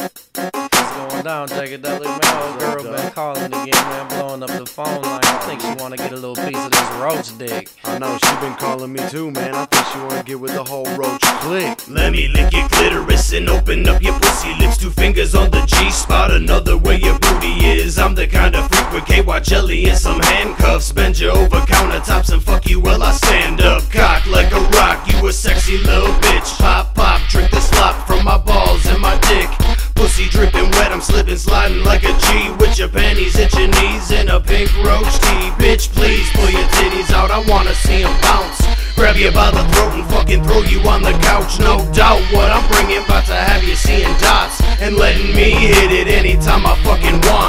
What's going down, Jaggedelic? Man, old girl been calling again, man, blowing up the phone line. I think she wanna get a little piece of this roach dick. I know she been calling me too, man. I think she wanna get with the whole roach clique. Let me lick your clitoris and open up your pussy lips. Two fingers on the G spot, another where your booty is. I'm the kind of freak with KY jelly and some handcuffs. Bend you over countertops and fuck you while I stand up. Cock like a rock, you a sexy little bitch. Sliding like a G with your panties at your knees in a pink roach tee. Bitch, please pull your titties out, I wanna see 'em bounce. Grab you by the throat and fucking throw you on the couch. No doubt what I'm bringing, about to have you seeing dots and letting me hit it anytime I fucking want.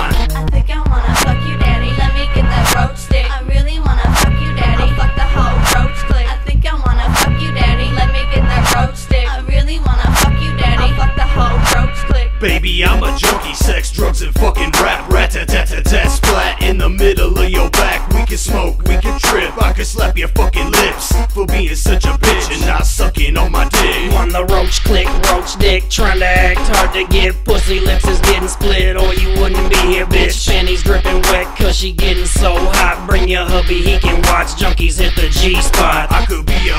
A junkie, sex, drugs, and fucking rap. Rat tat tat tat tat splat in the middle of your back. We can smoke, we can trip. I can slap your fucking lips for being such a bitch and not sucking on my dick. On the roach click, roach dick, trying to act hard to get pussy lips is getting split, or you wouldn't be here, bitch. Panties dripping wet, cause she getting so hot. Bring your hubby, he can watch junkies hit the G spot. I could be a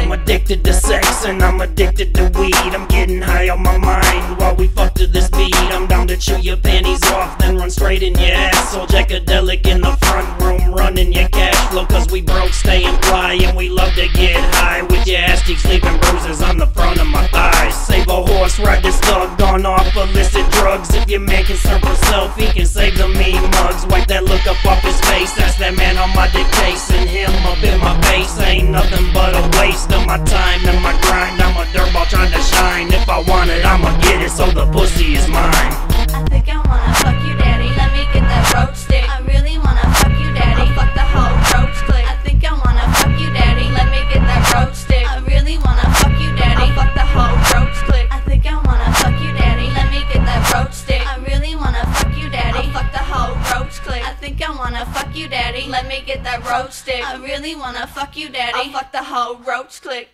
I'm addicted to sex and I'm addicted to weed. I'm getting high on my mind while we fuck to this beat. I'm down to chew your panties off, then run straight in your ass. So jackadelic in the front room, running your cash flow. Cause we broke, staying fly, and we love to get high. With your ass cheeks leaving bruises on the front of my thighs. Save a horse, ride this thug, gone off illicit drugs. If your man can serve himself, he can save the mean mugs. Wipe that look up off his face, that's that man on my dick my time and my grind. I'm a dirtball trying to shine. If I want it, I'ma get it, so the pussy is mine. Wanna fuck you, daddy. Let me get that roach stick. I really wanna fuck you, daddy. I'll fuck the whole roach clique.